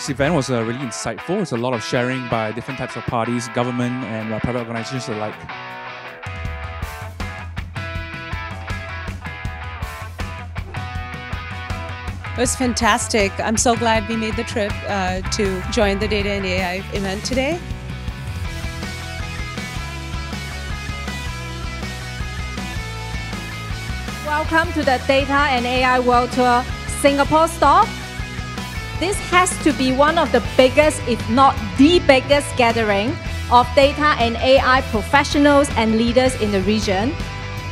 This event was uh, really insightful. It's a lot of sharing by different types of parties, government and uh, private organizations alike. It was fantastic. I'm so glad we made the trip uh, to join the Data and AI event today. Welcome to the Data and AI World Tour Singapore stop. This has to be one of the biggest, if not the biggest gathering of data and AI professionals and leaders in the region.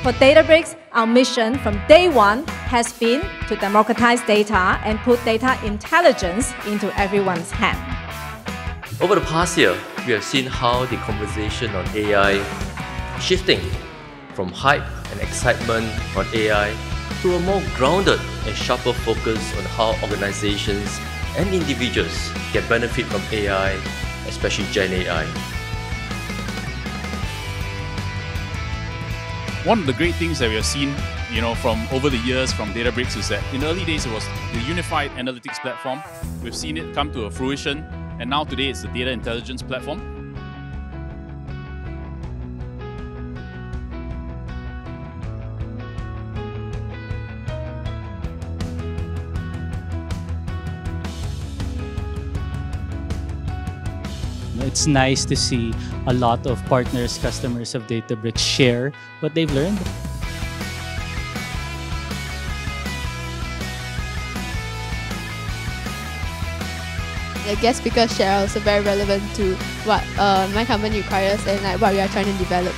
For Databricks, our mission from day one has been to democratize data and put data intelligence into everyone's hand. Over the past year, we have seen how the conversation on AI shifting from hype and excitement on AI to a more grounded and sharper focus on how organizations and individuals can benefit from AI, especially Gen AI. One of the great things that we have seen, you know, from over the years from Databricks is that in the early days it was the unified analytics platform. We've seen it come to a fruition, and now today it's the data intelligence platform. It's nice to see a lot of partners, customers of Databricks share what they've learned. I guess because are also very relevant to what uh, my company requires and like what we are trying to develop.